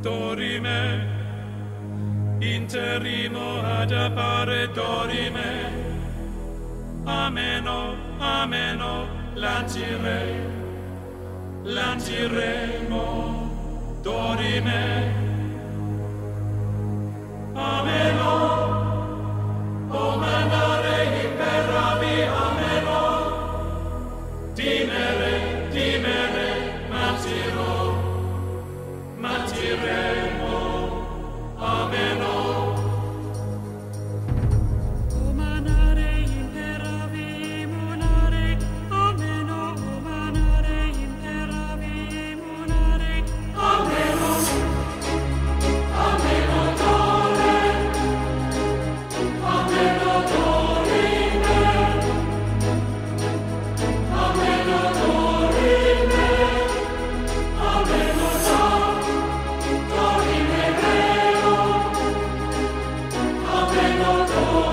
dorime, interimo ad appare dorime, ameno, ameno, lancire, lanciremo, dorime, matiremo, Oh